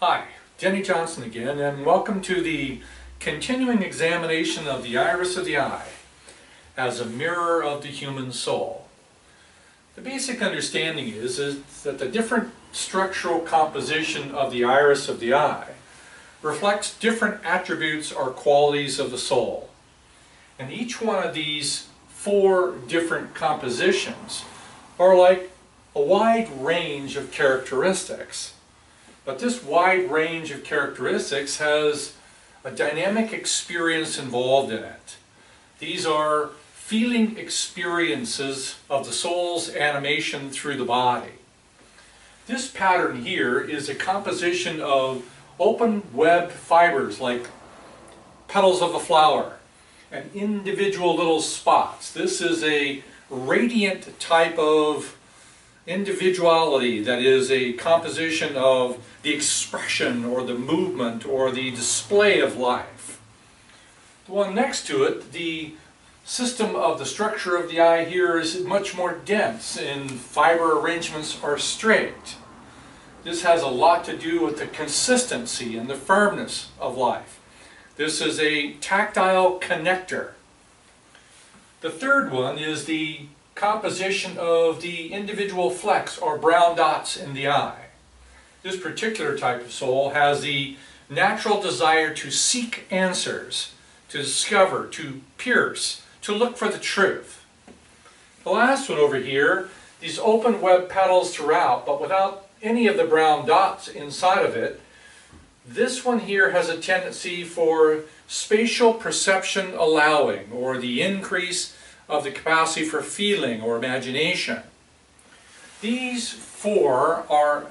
Hi, Denny Johnson again, and welcome to the continuing examination of the iris of the eye as a mirror of the human soul. The basic understanding is, is that the different structural composition of the iris of the eye reflects different attributes or qualities of the soul. And each one of these four different compositions are like a wide range of characteristics. But this wide range of characteristics has a dynamic experience involved in it. These are feeling experiences of the soul's animation through the body. This pattern here is a composition of open web fibers like petals of a flower and individual little spots. This is a radiant type of individuality that is a composition of the expression or the movement or the display of life. The one next to it, the system of the structure of the eye here is much more dense and fiber arrangements are straight. This has a lot to do with the consistency and the firmness of life. This is a tactile connector. The third one is the composition of the individual flecks or brown dots in the eye. This particular type of soul has the natural desire to seek answers, to discover, to pierce, to look for the truth. The last one over here, these open web petals throughout, but without any of the brown dots inside of it, this one here has a tendency for spatial perception allowing, or the increase of the capacity for feeling or imagination. These four are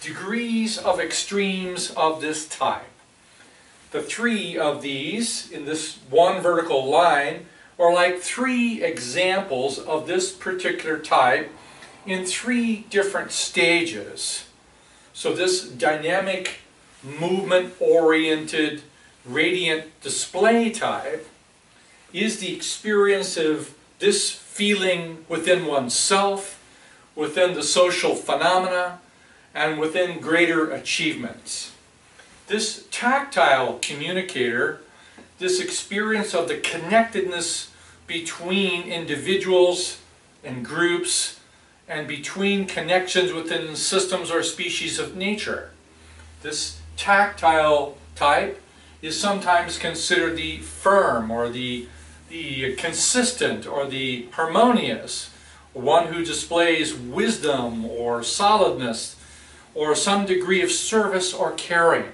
degrees of extremes of this type. The three of these in this one vertical line are like three examples of this particular type in three different stages. So this dynamic movement-oriented radiant display type is the experience of this feeling within oneself, within the social phenomena, and within greater achievements. This tactile communicator, this experience of the connectedness between individuals and groups and between connections within systems or species of nature. This tactile type is sometimes considered the firm or the, the consistent or the harmonious, one who displays wisdom or solidness or some degree of service or caring.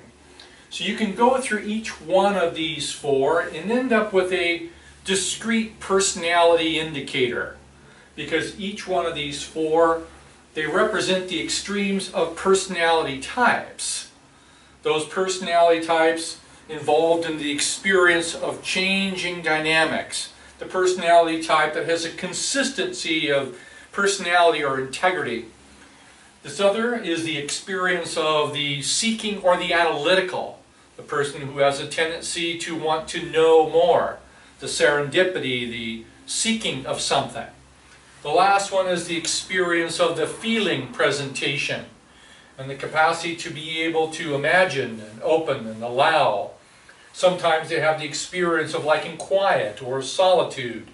So you can go through each one of these four and end up with a discrete personality indicator because each one of these four they represent the extremes of personality types. Those personality types involved in the experience of changing dynamics. The personality type that has a consistency of personality or integrity. This other is the experience of the seeking or the analytical, the person who has a tendency to want to know more, the serendipity, the seeking of something. The last one is the experience of the feeling presentation and the capacity to be able to imagine and open and allow. Sometimes they have the experience of liking quiet or solitude.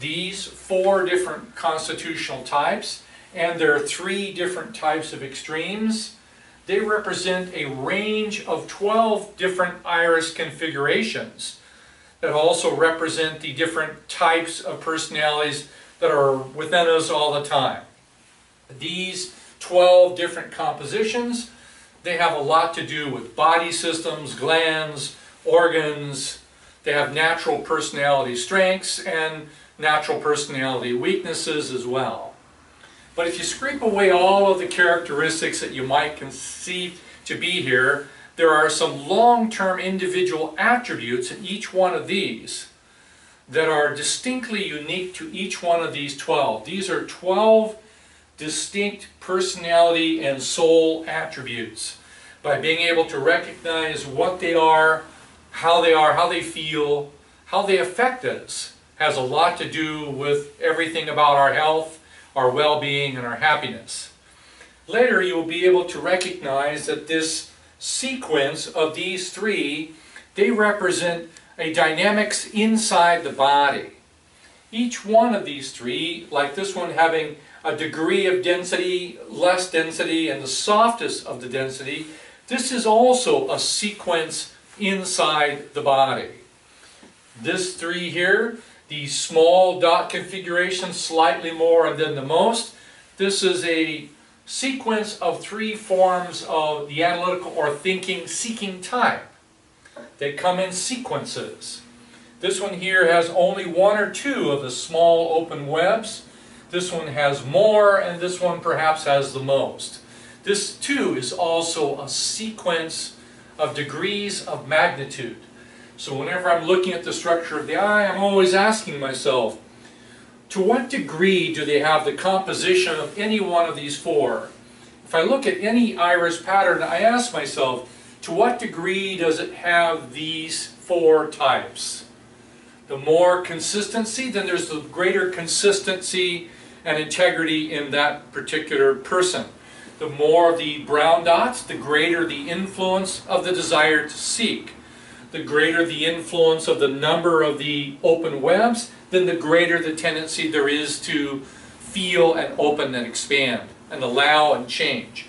These four different constitutional types and there are three different types of extremes. They represent a range of 12 different iris configurations that also represent the different types of personalities that are within us all the time. These 12 different compositions, they have a lot to do with body systems, glands, organs. They have natural personality strengths and natural personality weaknesses as well. But if you scrape away all of the characteristics that you might conceive to be here, there are some long-term individual attributes in each one of these that are distinctly unique to each one of these 12. These are 12 distinct personality and soul attributes. By being able to recognize what they are, how they are, how they feel, how they affect us, has a lot to do with everything about our health, our well-being and our happiness. Later you will be able to recognize that this sequence of these three, they represent a dynamics inside the body. Each one of these three, like this one having a degree of density, less density, and the softest of the density, this is also a sequence inside the body. This three here, the small dot configuration, slightly more than the most, this is a sequence of three forms of the analytical or thinking seeking type. They come in sequences. This one here has only one or two of the small open webs. This one has more, and this one perhaps has the most. This too is also a sequence of degrees of magnitude. So whenever I'm looking at the structure of the eye, I'm always asking myself, to what degree do they have the composition of any one of these four? If I look at any iris pattern, I ask myself, to what degree does it have these four types? The more consistency, then there's the greater consistency and integrity in that particular person. The more the brown dots, the greater the influence of the desire to seek. The greater the influence of the number of the open webs, then the greater the tendency there is to feel and open and expand and allow and change.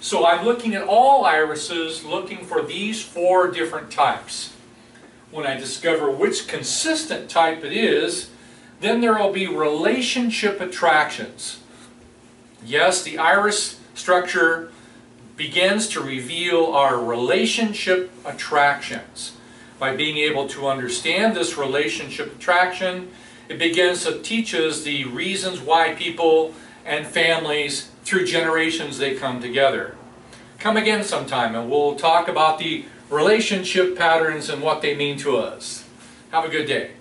So I'm looking at all irises looking for these four different types. When I discover which consistent type it is, then there will be relationship attractions. Yes, the iris structure begins to reveal our relationship attractions. By being able to understand this relationship attraction, it begins to teach us the reasons why people and families, through generations, they come together. Come again sometime and we'll talk about the relationship patterns and what they mean to us. Have a good day.